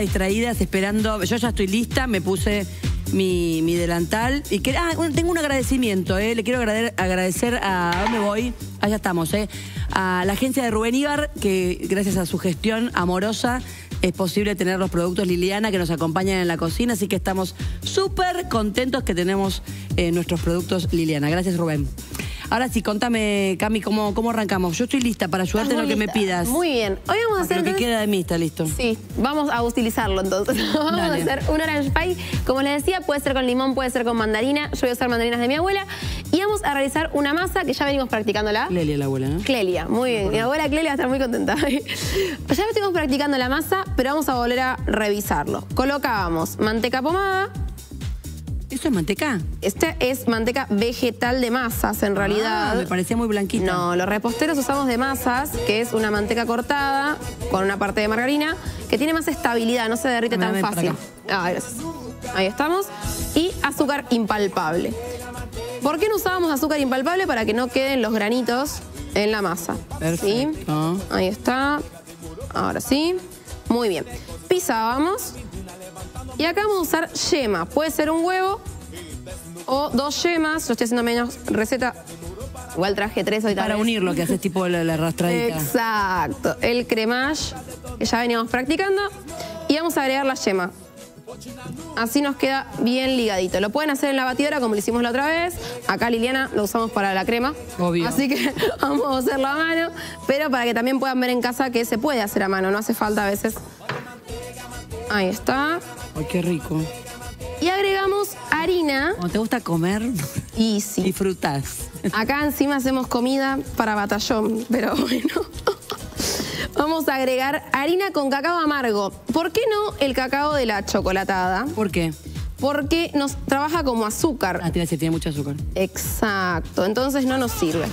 distraídas esperando. Yo ya estoy lista, me puse mi, delantal. Y ah, tengo un agradecimiento, ¿eh? Le quiero agradecer, a. ¿a ¿Dónde voy? Allá estamos, ¿eh? A la agencia de Rubén Ibar, que gracias a su gestión amorosa es posible tener los productos Liliana que nos acompañan en la cocina. Así que estamos súper contentos que tenemos eh, nuestros productos Liliana. Gracias, Rubén. Ahora sí, contame, Cami, ¿cómo, cómo arrancamos? Yo estoy lista para ayudarte en lo que me pidas. Muy bien. Hoy vamos a hacer... Lo que entonces- queda de mí está listo. Sí, vamos a utilizarlo entonces. vamos Dale. a hacer un orange pie. Como les decía, puede ser con limón, puede ser con mandarina. Yo voy a usar mandarinas de mi abuela. Y vamos a realizar una masa que ya venimos practicándola. Lelia, la abuela, ¿no? Clelia, muy bien. Mi abuela Clelia va a estar muy contenta. ya estuvimos practicando la masa, pero vamos a volver a revisarlo. Colocábamos manteca pomada. ¿Eso es manteca? Esta es manteca vegetal de masas, en realidad. Ah, me parecía muy blanquita. No, los reposteros usamos de masas, que es una manteca cortada con una parte de margarina, que tiene más estabilidad, no se derrite tan fácil. Ah, gracias. Ahí estamos. Y azúcar impalpable. ¿Por qué no usábamos azúcar impalpable? Para que no queden los granitos en la masa. Perfecto. ¿Sí? Ahí está. Ahora sí. Muy bien. Pisábamos. Y acá vamos a usar yema. Puede ser un huevo o dos yemas. Yo estoy haciendo menos receta. Igual traje tres hoy Para unir lo que haces tipo la, la arrastradita. Exacto. El cremage que ya veníamos practicando. Y vamos a agregar la yema. Así nos queda bien ligadito. Lo pueden hacer en la batidora como lo hicimos la otra vez. Acá Liliana lo usamos para la crema. Obvio. Así que vamos a hacerlo a mano. Pero para que también puedan ver en casa que se puede hacer a mano. No hace falta a veces. Ahí está. Ay, qué rico. Y agregamos harina. Cuando te gusta comer, Y sí. disfrutas. Acá encima hacemos comida para batallón, pero bueno. Vamos a agregar harina con cacao amargo. ¿Por qué no el cacao de la chocolatada? ¿Por qué? Porque nos trabaja como azúcar. Ah, te decir, tiene mucho azúcar. Exacto, entonces no nos sirve.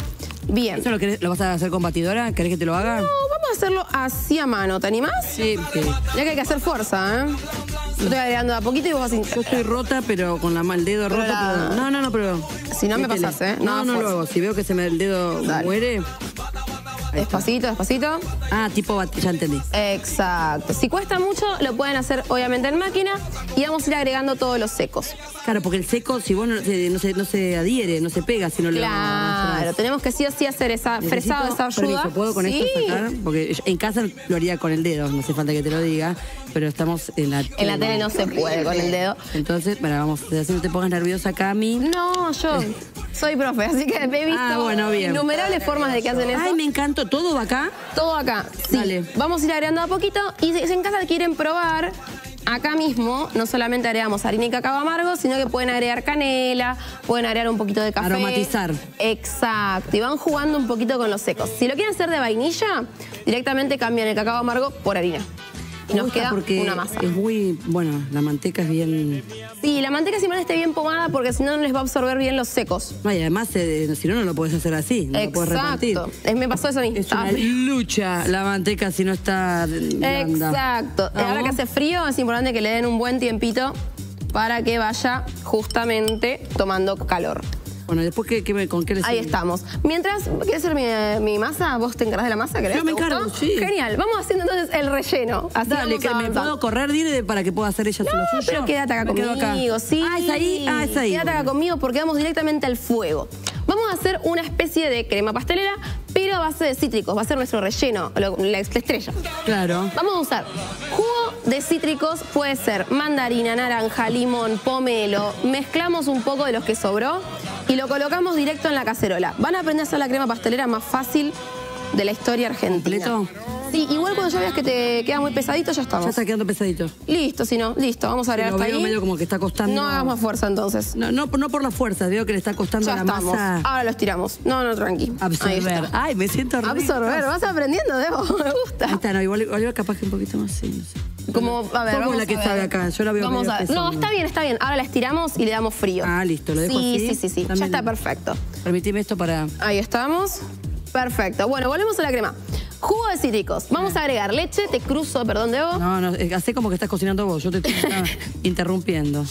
Bien. ¿Eso lo, querés- lo vas a hacer con batidora? ¿Querés que te lo haga? No, vamos a hacerlo así a mano, ¿te animás? Sí, sí. Ya que hay que hacer fuerza, ¿eh? Yo te voy agregando de a poquito y vos vas a... Yo estoy rota, pero con la el dedo roto. la- pero- No, no, no, pero. Si no me pasás, ¿eh? No, No, no, fuerza. lo hago. Si veo que se me el dedo Dale. muere. Despacito, despacito. Ah, tipo ya entendí. Exacto. Si cuesta mucho, lo pueden hacer obviamente en máquina y vamos a ir agregando todos los secos. Claro, porque el seco, si vos no, se, no, se, no se adhiere, no se pega, si no lo Claro, tenemos que sí o sí hacer esa Necesito fresado, esa ayuda. permiso, ¿Puedo con Sí. esto sacar? Porque en casa lo haría con el dedo, no hace falta que te lo diga, pero estamos en la En la tele no se puede con el dedo. Entonces, para, vamos, así no te pongas nerviosa, Cami. No, yo soy profe, así que he visto Ah, bueno, bien. innumerables formas de que hacen eso. Ay, me encantó. ¿Todo va acá? Todo acá. Sí. Dale. Vamos a ir agregando a poquito y si si en casa quieren probar, acá mismo no solamente agregamos harina y cacao amargo, sino que pueden agregar canela, pueden agregar un poquito de café. Aromatizar. Exacto. Y van jugando un poquito con los secos. Si lo quieren hacer de vainilla, directamente cambian el cacao amargo por harina. Y nos queda porque una. Es muy, bueno, la manteca es bien... Sí, la manteca siempre esté bien pomada porque si no, no les va a absorber bien los secos. No, y además, eh, si no, no lo puedes hacer así, no lo repartir. Exacto. Es- me pasó eso a mí. Es una lucha la manteca si no está blanda. Exacto. Ahora que hace frío es importante que le den un buen tiempito para que vaya justamente tomando calor. Bueno, después, ¿qué, qué ¿con qué le Ahí estamos. Mientras, ¿quieres hacer mi, mi masa? ¿Vos te encargás de la masa? ¿Querés? Yo me ¿Te encargo, sí. Genial. Vamos haciendo entonces el relleno. Así Dale, que me puedo correr, Dire, para que pueda hacer ella No, lo suyo. pero quédate acá Me conmigo, sí. Ah, es ahí, ah, es ahí. Quédate acá conmigo porque vamos directamente al fuego. Vamos a hacer una especie de crema pastelera, pero a base de cítricos. Va a ser nuestro relleno, lo- la estrella. Claro. Vamos a usar jugo de cítricos, puede ser mandarina, naranja, limón, pomelo. Mezclamos un poco de los que sobró y lo colocamos directo en la cacerola. Van a aprender a hacer la crema pastelera más fácil de la historia argentina. ¿Completo? Sí, igual cuando ya veas que te queda muy pesadito, ya estamos. Ya está quedando pesadito. Listo, si no, listo, vamos a agregar hasta veo ahí. medio como que está costando. No hagas más fuerza entonces. No, no, no por la fuerza, veo que le está costando Ya la estamos. masa Ahora lo estiramos. No, no, tranqui. Ahí absorber. Ay, me siento re- Absorber, vas aprendiendo, Debo. Me Ahí gusta. está, no, igual, igual capaz que un poquito más, sí, no sé. Como, a ver, ¿Cómo vamos la que a ver. sabe acá? Yo la veo Vamos a ver. No, está bien, está bien. Ahora la estiramos y le damos frío. Ah, listo, lo dejo sí, así. Sí, sí, sí. Ya está perfecto. Permitime esto para... Ahí estamos. Perfecto. Bueno, volvemos a la crema. Jugo de cítricos. Vamos a agregar leche. Te cruzo, perdón, Debo. No, no, eh, hacé como que estás cocinando vos, yo te estoy interrumpiendo.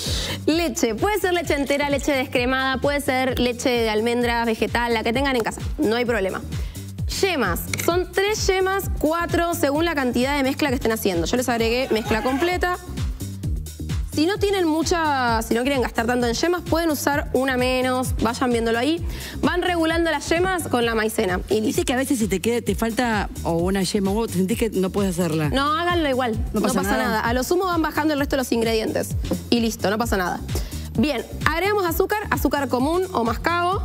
Leche. Puede ser leche entera, leche descremada, puede ser leche de almendras, vegetal, la que tengan en casa. No hay problema. Yemas. Son tres yemas, cuatro, según la cantidad de mezcla que estén haciendo. Yo les agregué mezcla completa. Si no tienen mucha, si no quieren gastar tanto en yemas, pueden usar una menos, vayan viéndolo ahí. Van regulando las yemas con la maicena y listo. Dice que a veces si te queda, te falta o una yema o te sentís que no puedes hacerla. No, háganlo igual, no pasa, nada? A lo sumo van bajando el resto de los ingredientes y listo, no pasa nada. Bien, agregamos azúcar, azúcar común o mascabo.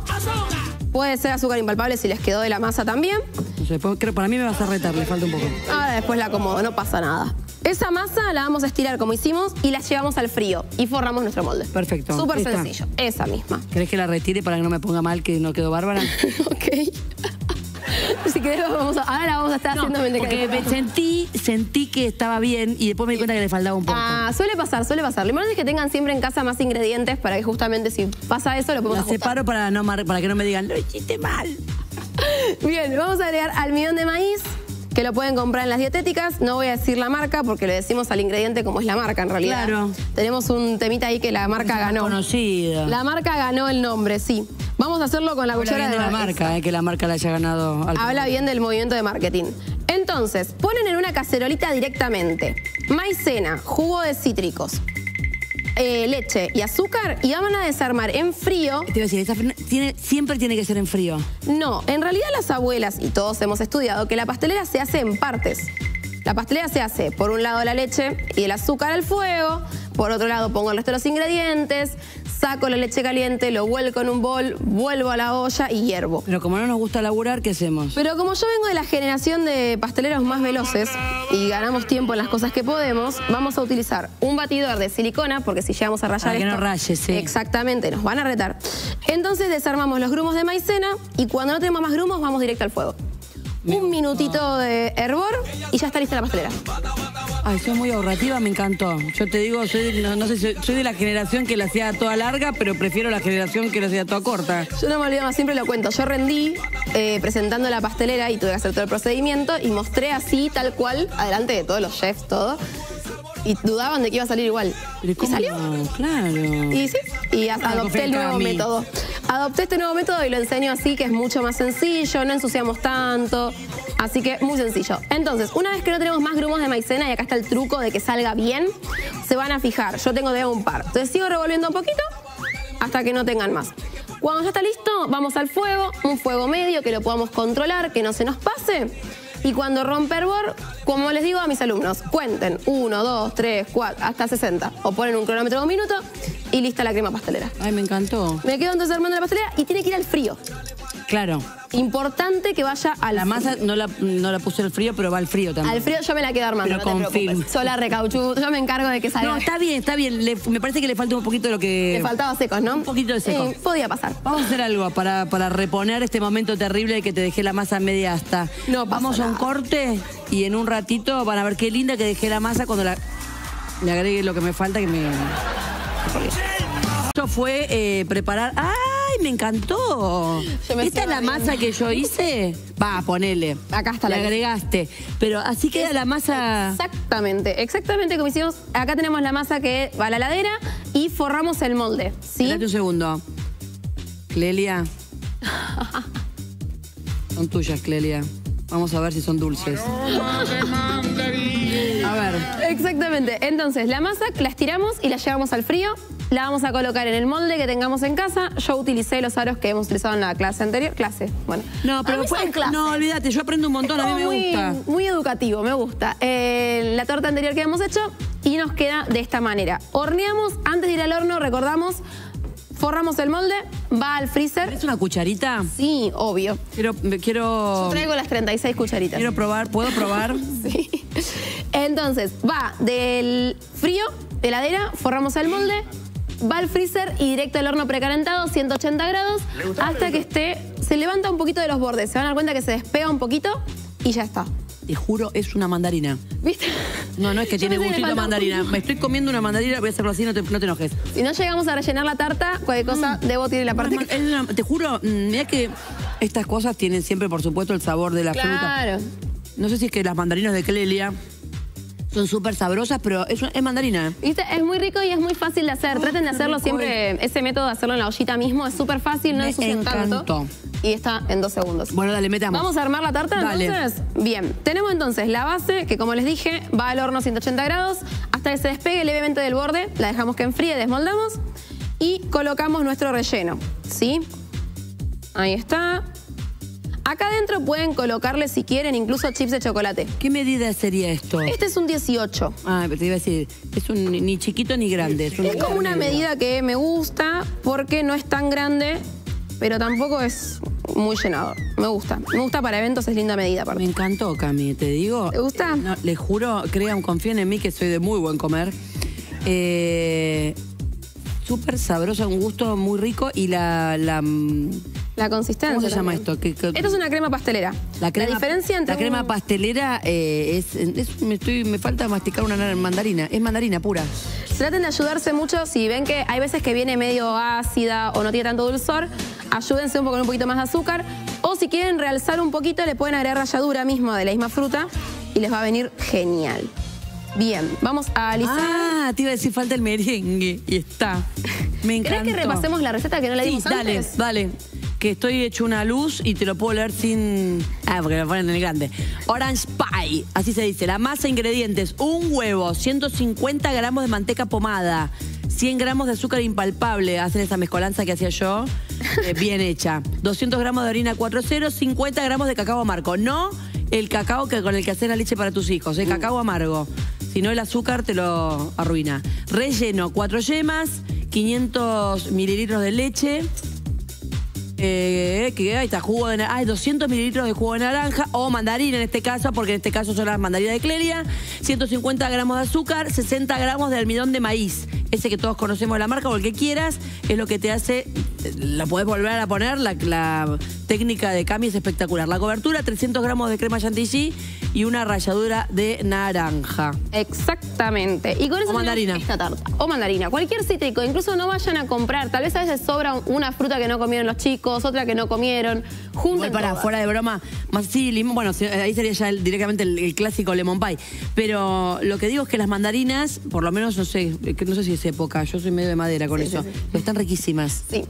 Puede ser azúcar impalpable si les quedó de la masa también. No sé, creo, para mí me vas a retar, le falta un poco. Ahora después la acomodo, no pasa nada. Esa masa la vamos a estirar como hicimos y la llevamos al frío y forramos nuestro molde. Perfecto. Súper sencillo, esa misma. ¿Querés que la retire para que no me ponga mal que no quedó bárbara? ok. Si querés, vamos a- ahora la vamos a estar No, haciendo porque que- me sentí, sentí que estaba bien y después me di cuenta que le faltaba un poco. Ah, suele pasar, suele pasar. Lo importante es que tengan siempre en casa más ingredientes para que justamente si pasa eso lo la podemos ajustar. separo para, no, para que no me digan, lo hiciste mal. Bien, vamos a agregar almidón de maíz, que lo pueden comprar en las dietéticas. No voy a decir la marca porque le decimos al ingrediente como es la marca en realidad. Claro. Tenemos un temita ahí que la marca ganó. Conocida. La marca ganó el nombre, sí. Vamos a hacerlo con la Habla cuchara bien de la marca, eh, que la marca la haya ganado. al- Habla bien del movimiento de marketing. Entonces, ponen en una cacerolita directamente maicena, jugo de cítricos, eh, leche y azúcar y van a desarmar en frío Te iba a decir, tiene, siempre tiene que ser en frío. No, en realidad las abuelas y todos hemos estudiado que la pastelera se hace en partes. La pastelera se hace por un lado la leche y el azúcar al fuego, por otro lado pongo el resto de los ingredientes, saco la leche caliente, lo vuelco en un bol, vuelvo a la olla y hiervo. Pero como no nos gusta laburar, ¿qué hacemos? Pero como yo vengo de la generación de pasteleros más veloces y ganamos tiempo en las cosas que podemos, vamos a utilizar un batidor de silicona, porque si llegamos a rayar Para que no raye, sí. Exactamente, nos van a retar. Entonces desarmamos los grumos de maicena y cuando no tenemos más grumos vamos directo al fuego. Un minutito de hervor y ya está lista la pastelera. Ay, soy muy ahorrativa, me encantó. Yo te digo, soy, no, no sé, soy, soy de la generación que la hacía toda larga, pero prefiero la generación que la hacía toda corta. Yo no me olvido más, siempre lo cuento. Yo rendí eh, presentando la pastelera y tuve que hacer todo el procedimiento y mostré así, tal cual, adelante de todos los chefs, todo. Y dudaban de que iba a salir igual. ¿Y ¿cómo? salió? Claro. Y sí, y a- Ah, adopté el nuevo método. Adopté este nuevo método y lo enseño así, que es mucho más sencillo, no ensuciamos tanto. Así que muy sencillo. Entonces, una vez que no tenemos más grumos de maicena, y acá está el truco de que salga bien, se van a fijar. Yo tengo de un par. Entonces sigo revolviendo un poquito hasta que no tengan más. Cuando ya está listo, vamos al fuego, un fuego medio que lo podamos controlar, que no se nos pase. Y cuando rompe hervor, como les digo a mis alumnos, cuenten 1, 2, 3, 4, hasta 60. O ponen un cronómetro de un minuto y lista la crema pastelera. Ay, me encantó. Me quedo entonces armando la pastelera y tiene que ir al frío. Claro. Importante que vaya al La masa no la, no la puse al frío, pero va al frío también. Al frío yo me la quedo armando, Pero no te con preocupes. film. Sola recauchu, yo me encargo de que salga. No, está bien, está bien. Le- me parece que le falta un poquito de lo que... Le faltaba secos, ¿no? Un poquito de seco. Sí, podía pasar. Vamos a hacer algo para, para reponer este momento terrible de que te dejé la masa media hasta. No pasa Vamos a un nada. corte y en un ratito van a ver qué linda que dejé la masa cuando la, le agregue lo que me falta que me. Esto fue eh, preparar. ¡Ay! Me encantó. Me Esta es la masa que yo hice. Va, ponele. Acá está Le la que- agregaste. Pero así queda la masa. Exactamente, exactamente como hicimos. Acá tenemos la masa que va a la ladera y forramos el molde, ¿sí? Espérate un segundo. Clelia. Son tuyas, Clelia. Vamos a ver si son dulces. A ver. Exactamente. Entonces, la masa la estiramos y la llevamos al frío. La vamos a colocar en el molde que tengamos en casa. Yo utilicé los aros que hemos utilizado en la clase anterior. Clase, bueno. No, pero después. No, olvídate, yo aprendo un montón, a mí me muy, gusta. Muy educativo, me gusta. Eh, la torta anterior que hemos hecho y nos queda de esta manera. Horneamos, antes de ir al horno, recordamos, forramos el molde, va al freezer. ¿Es una cucharita? Sí, obvio. Quiero, quiero, Yo traigo las 36 cucharitas. quiero probar, ¿puedo probar? Sí. Entonces, va del frío, de heladera, forramos el molde, va al freezer y directo al horno precalentado, 180 grados, hasta que esté, se levanta un poquito de los bordes. Se van a dar cuenta que se despega un poquito y ya está. Te juro, es una mandarina. ¿Viste? No, no es que Yo tiene pensé que gustito le faltaba mandarina. Me estoy comiendo una mandarina, voy a hacerlo así, no te, no te enojes. Si no llegamos a rellenar la tarta, cualquier cosa, debo tirar la parte. Es una- te juro, mm, mira que estas cosas tienen siempre, por supuesto, el sabor de la fruta. Claro. No sé si es que las mandarinas de Clelia Son súper sabrosas, pero es, es mandarina. ¿Viste? Es muy rico y es muy fácil de hacer. Traten de hacerlo siempre, ese método de hacerlo en la ollita mismo es súper fácil, no ensucian tanto. Y está en dos segundos. Bueno, dale, metamos. ¿Vamos a armar la tarta Dale. entonces? Bien, tenemos entonces la base, que como les dije, va al horno 180 grados, hasta que se despegue levemente del borde, la dejamos que enfríe, desmoldamos y colocamos nuestro relleno, ¿sí? Ahí está. Acá adentro pueden colocarle, si quieren, incluso chips de chocolate. ¿Qué medida sería esto? Este es un 18. Ah, pero te iba a decir, es un ni chiquito ni grande. Es, un Es como una medida que me gusta porque no es tan grande, pero tampoco es muy llenador. Me gusta. Me gusta para eventos, es linda medida Me aparte. encantó, Cami, te digo. ¿Te gusta? No, les juro, crean, confíen en mí que soy de muy buen comer. Eh, Súper sabrosa, un gusto muy rico y la... la La consistencia. ¿Cómo se llama también. esto? ¿Qué- qué- Esto es una crema pastelera. la, crema, diferencia entre la crema un- pastelera eh, es, es- me, estoy, me falta masticar una mandarina. Es mandarina pura. Traten de ayudarse mucho si ven que hay veces que viene medio ácida o no tiene tanto dulzor, ayúdense un poco con un poquito más de azúcar. O si quieren realzar un poquito, le pueden agregar ralladura mismo de la misma fruta y les va a venir genial. Bien, vamos a alisar. Ah, te iba a decir falta el merengue. Y está. Me ¿Querés encanta. que repasemos la receta que no Sí, dimos dale, antes? dale. Que estoy hecho una luz y te lo puedo leer sin. Ah, porque me ponen en el grande. Orange pie, así se dice. La masa, ingredientes: un huevo, 150 gramos de manteca pomada, 100 gramos de azúcar impalpable. Hacen esa mezcolanza que hacía yo, eh, bien hecha. 200 gramos de harina 4.0, 50 gramos de cacao amargo. No el cacao que, con el que haces la leche para tus hijos, el cacao amargo. Si no, el azúcar te lo arruina. Relleno, cuatro yemas, 500 mililitros de leche. Eh, que está, jugo de. Hay 200 mililitros de jugo de naranja o mandarina en este caso, porque en este caso son las mandarinas de Clelia. 150 gramos de azúcar, 60 gramos de almidón de maíz. Ese que todos conocemos de la marca o el que quieras, es lo que te hace. La podés volver a poner, la, la técnica de cambio es espectacular. La cobertura, 300 gramos de crema chantilly y una ralladura de naranja. Exactamente. Y con eso O mandarina. esta tarta. O mandarina. Cualquier cítrico. Incluso no vayan a comprar. Tal vez a veces sobra una fruta que no comieron los chicos, otra que no comieron. Junten Igual para todas. fuera de broma, más sí, limón, bueno, ahí sería ya el- directamente el, el clásico lemon pie. Pero lo que digo es que las mandarinas, por lo menos no sé, que no sé si es época, yo soy medio de madera con Sí, eso, sí, sí. pero están riquísimas. Sí.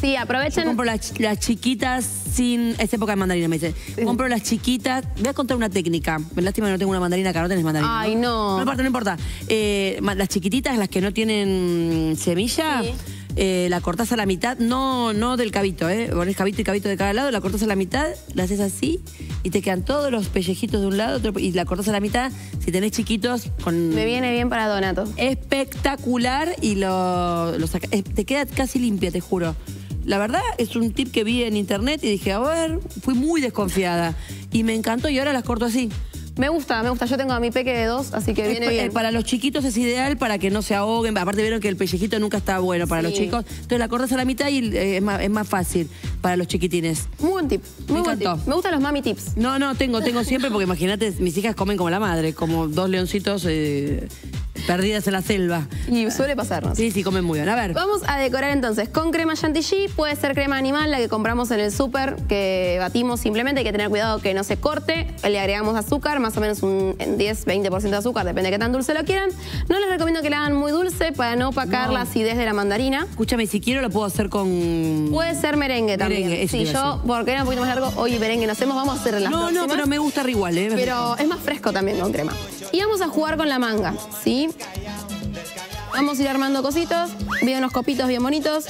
Sí, Yo aprovechen. compro las, ch- las chiquitas sin. Es época de mandarina, me dice. Compro las chiquitas. Voy a contar una técnica. Lástima que no tengo una mandarina acá, no tenés mandarina. Ay, no. No importa, no importa. Eh, las chiquititas, las que no tienen semilla. Eh, la cortás a la mitad, no, no del cabito, ¿eh? Pones cabito y cabito de cada lado, la cortás a la mitad, la haces así y te quedan todos los pellejitos de un lado otro- y la cortás a la mitad. Si tenés chiquitos, con. Me viene bien para Donato. espectacular y lo, lo saca- te queda casi limpia, te juro. La verdad es un tip que vi en internet y dije, a ver, fui muy desconfiada. Y me encantó y ahora las corto así. Me gusta, me gusta. Yo tengo a mi peque de dos, así que viene bien. eh, Para los chiquitos es ideal para que no se ahoguen. Aparte vieron que el pellejito nunca está bueno para Sí. los chicos. Entonces la cortas a la mitad y eh, es más, es más fácil para los chiquitines. Muy buen tip. Muy Me buen tip. Me gustan los mami tips. No, no, tengo, tengo siempre porque imagínate, mis hijas comen como la madre, como dos leoncitos eh, perdidas en la selva. Y suele pasarnos. Sí, sí, comen muy bien. A ver. Vamos a decorar entonces con crema chantilly, puede ser crema animal, la que compramos en el súper, que batimos simplemente, hay que tener cuidado que no se corte, le agregamos azúcar, más o menos un 10-20% de azúcar, depende de qué tan dulce lo quieran. No les recomiendo que la hagan muy dulce para no opacar No. la acidez de la mandarina. Escúchame, si quiero lo puedo hacer con... Puede ser merengue también. Merengue, eso sí, yo, porque era un poquito más largo, hoy merengue no hacemos, vamos a hacer las No, no, pero me gusta igual, ¿eh? Pero es más fresco también con crema. Y vamos a jugar con la manga, ¿sí? Vamos a ir armando cositos, vi unos copitos bien bonitos.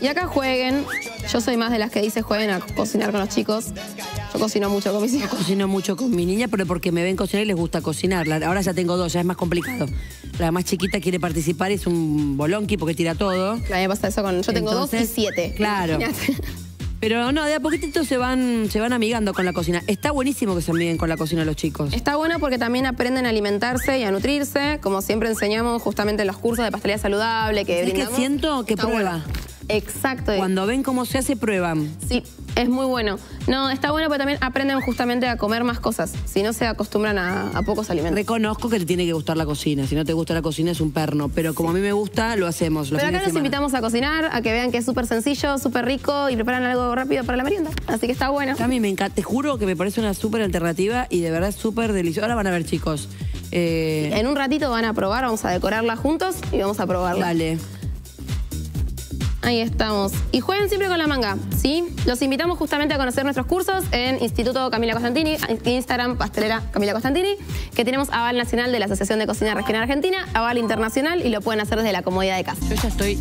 Y acá jueguen. Yo soy más de las que dice jueguen a cocinar con los chicos. Yo cocino mucho con mis hijos. Cocino mucho con mi niña, pero porque me ven cocinar y les gusta cocinar. La- Ahora ya tengo dos, ya es más complicado. La más chiquita quiere participar y es un bolonqui porque tira todo. A mí me pasa eso con. Yo tengo dos y Entonces, siete. claro. Imagínate. Pero no, de a poquitito se van, se van amigando con la cocina. Está buenísimo que se amiguen con la cocina los chicos. Está bueno porque también aprenden a alimentarse y a nutrirse. Como siempre enseñamos justamente en los cursos de pastelería saludable que Es que brindamos. siento que Está prueba. bueno. Exacto. Cuando ven cómo se hace, prueban. Sí, es muy bueno. No, está bueno porque también aprenden justamente a comer más cosas. Si no se acostumbran a, a pocos alimentos. Reconozco que te tiene que gustar la cocina. Si no te gusta la cocina es un perno. Pero como a mí me gusta, lo hacemos. los Pero acá los invitamos a cocinar, a que vean que es súper sencillo, súper rico y preparan algo rápido para la merienda. Así que está bueno. A mí me encanta, te juro que me parece una súper alternativa y de verdad es súper deliciosa. Ahora van a ver, chicos. Eh, En un ratito van a probar, vamos a decorarla juntos y vamos a probarla. Vale. Ahí estamos. Y jueguen siempre con la manga, ¿sí? Los invitamos justamente a conocer nuestros cursos en Instituto Camila Costantini, Instagram Pastelera Camila Costantini, que tenemos aval nacional de la Asociación de Cocina Regional Argentina, aval internacional y lo pueden hacer desde la comodidad de casa. Yo ya estoy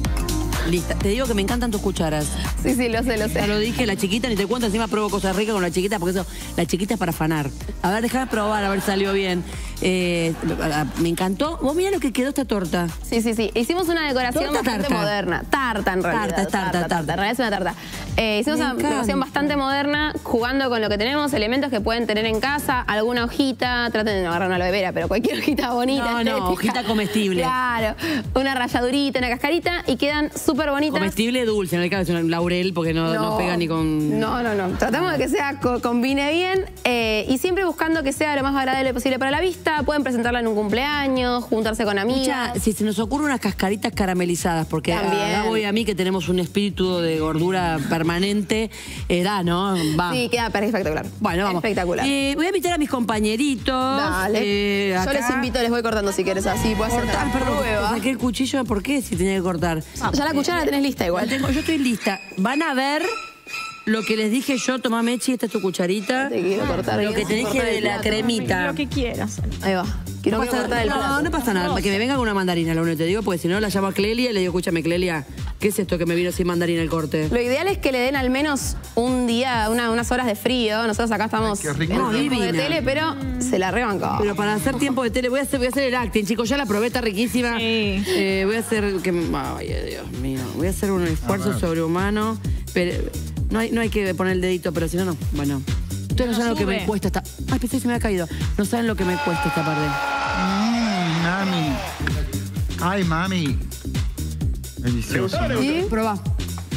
lista. Te digo que me encantan tus cucharas. Sí, sí, lo sé, lo Ya sé. lo dije, la chiquita, ni te cuento, encima pruebo cosas ricas con la chiquita, porque eso, la chiquita es para afanar. A ver, déjame probar, a ver si salió bien. Eh, me encantó. Vos mira lo que quedó esta torta. Sí, sí, sí. Hicimos una decoración ¿Torta, bastante tarta? moderna. Tarta, en realidad. Tarta, tarta, tarta. En realidad es una tarta. Eh, hicimos Me una encanta. decoración bastante moderna, jugando con lo que tenemos, elementos que pueden tener en casa, alguna hojita, traten de no agarrar una aloe vera, pero cualquier hojita bonita. No, no, hojita comestible. Claro. Una ralladurita, una cascarita y quedan súper bonitas. Comestible dulce, en el caso es un laurel, porque no, no pega ni con. No, no, no. Tratamos de que sea co- combine bien eh, y siempre buscando que sea lo más agradable posible para la vista. Pueden presentarla en un cumpleaños, juntarse con amigas. Escucha, si se nos ocurre unas cascaritas caramelizadas, porque a Gabo y a mí que tenemos un espíritu de gordura permanente, eh, da, ¿no? Va. Sí, queda espectacular. Bueno, vamos. Espectacular. Eh, voy a invitar a mis compañeritos. Dale. eh, Yo les invito, les voy cortando si quieres así. Puedo hacer Cortar, perdón, saqué el cuchillo, ¿por qué? Si tenía que cortar. Ya la cuchara la tenés lista La igual. tengo- yo estoy lista. Van a ver lo que les dije yo. Tomá, Mechi, esta es tu cucharita. Te quiero cortar Lo bien, que te dije de la cremita. Lo que quieras. Ahí va. Quiero No pasa, cortar el no, no pasa nada, que me venga con una mandarina, lo único que te digo, porque si no la llamo a Clelia y le digo, escúchame, Clelia, ¿qué es esto que me vino sin mandarina el corte? Lo ideal es que le den al menos un día, una- unas horas de frío. Nosotros acá estamos Ay, qué rico. en tiempo de tele, pero se la rebancó. Pero para hacer tiempo de tele, voy a hacer, voy a hacer el acting, chicos, ya la probé, está riquísima. Sí. Eh, voy a hacer, que, ay, Dios mío, voy a hacer un esfuerzo sobrehumano, pero no hay, no hay que poner el dedito, pero si no, no, bueno. Ustedes no, No saben lo que me cuesta esta... Ay, pensé que se me había caído. No saben lo que me cuesta esta parte. Mmm, mami. Ay, mami. Delicioso. ¿Sí? Probá.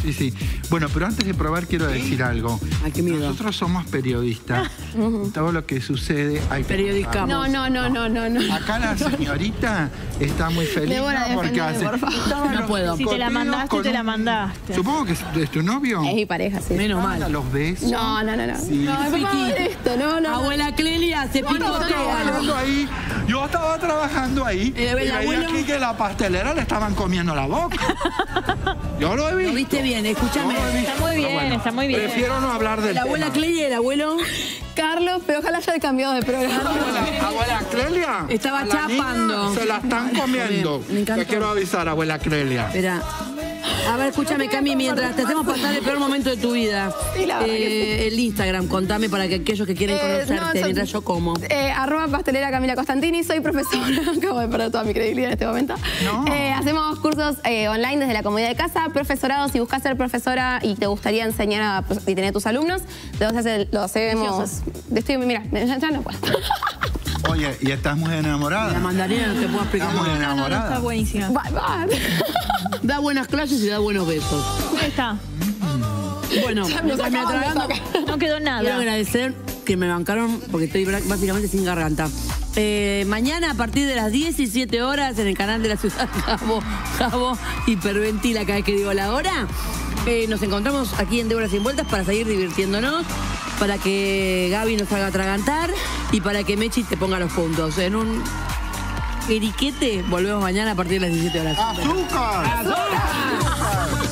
Sí, sí. Bueno, pero antes de probar quiero decir algo. Ay, qué miedo. Nosotros somos periodistas. Todo lo que sucede hay que Periodicamos. No, no, no, no, no, no. Acá la señorita está muy feliz Débora, ¿no? porque defendeme, hace. por favor. No los puedo. Si te la mandaste, con te la un- mandaste. Supongo que es, es tu novio. Es mi pareja, sí. Menos Manda mal. los besos. No, no, no, no. Sí. No, por favor, Piquito. esto, no, no. Abuela Clelia se Yo estaba ahí. Yo estaba trabajando ahí. Y veía abuelo- aquí que la pastelera le estaban comiendo la boca. Yo lo he visto. Lo viste bien, escúchame. Está muy bien, está muy bien. Prefiero no hablar del La abuela tema. Clelia y el abuelo Carlos, pero ojalá haya cambiado de programa. Abuela, abuela Clelia. Estaba a la niña chapando. Se la están comiendo. Me encantó. Te quiero avisar, abuela Clelia. Espera. A ver, escúchame, Cami, mientras te hacemos pasar el peor momento de tu vida. Sí, la verdad Eh, El Instagram, contame para que aquellos que quieren Eh, conocerte no, son- mientras yo como. Eh, arroba pastelera Camila Costantini, soy profesora, acabo de perder toda mi credibilidad en este momento. No. Eh, hacemos cursos eh, online desde la comodidad de casa, profesorado, si buscas ser profesora y te gustaría enseñar a, pues, y tener tus alumnos, lo, hace- lo hacemos... Estoy, mira, ya, ya no puedo. Oye, ¿y estás muy enamorada? La mandarina no te puedo explicar Estás muy enamorada. Está buenísima. Va, va. Da buenas clases y da buenos besos. Ahí está. Bueno, me atraganto, No quedó quiero nada. agradecer que me bancaron porque estoy básicamente sin garganta. Eh, mañana a partir de las 17 horas en el canal de la ciudad Jabo, Jabo Hiperventila cada vez que digo la hora. eh, nos encontramos aquí en Débora Sin Vueltas para seguir divirtiéndonos, para que Gaby nos haga atragantar y para que Mechi te ponga los puntos. En un eriquete volvemos mañana a partir de las 17 horas. ¡Azúcar! Mercy,